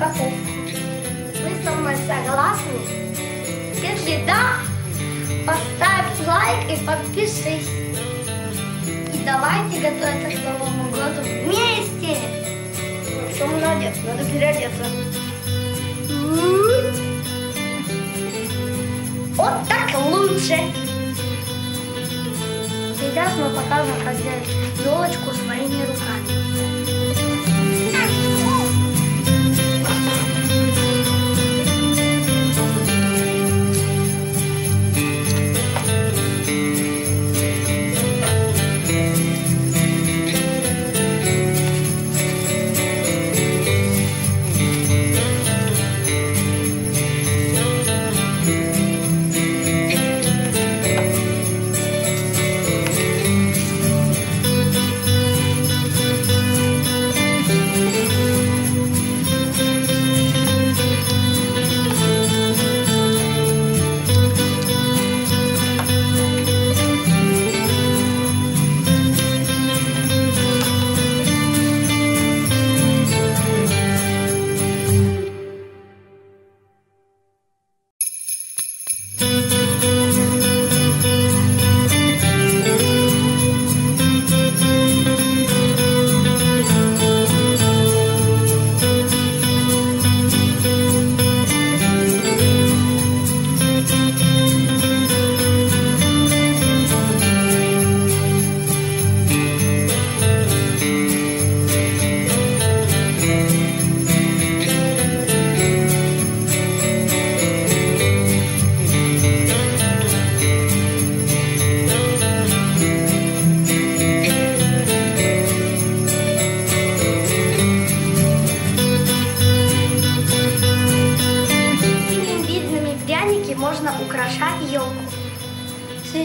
этот. Вы со мной согласны? Если да, поставь лайк и подпишись. И давайте готовиться к Новому году вместе. Что мы надеться? Надо переодеться. М-м. Вот так лучше. Сейчас мы покажем, как делать елочку своими руками.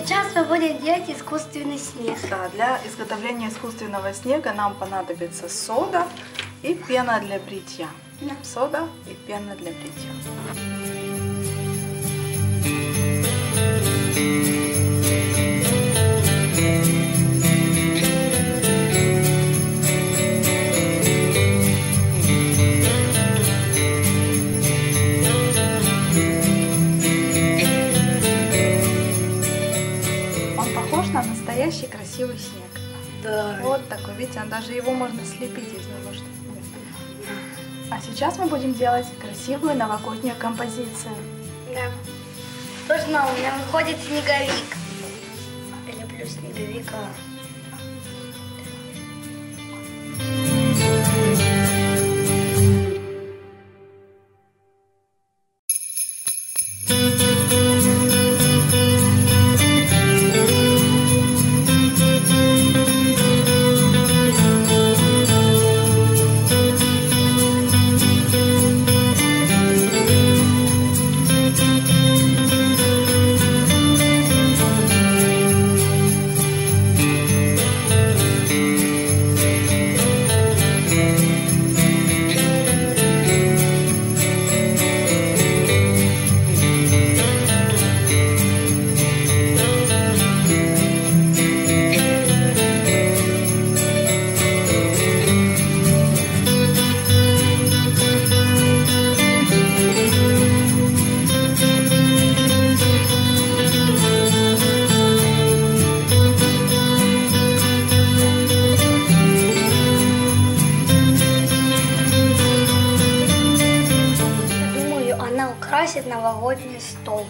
Сейчас мы будем делать искусственный снег. Да, для изготовления искусственного снега нам понадобится сода и пена для бритья. Сода и пена для бритья. Да. Вот такой, видите, он даже его можно слепить него. что А сейчас мы будем делать красивую новогоднюю композицию. Да. Точно, у меня выходит снеговик. Я люблю снеговика. Украсит новогодний стол.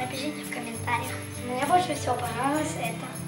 Напишите в комментариях. Мне больше всего понравилось это.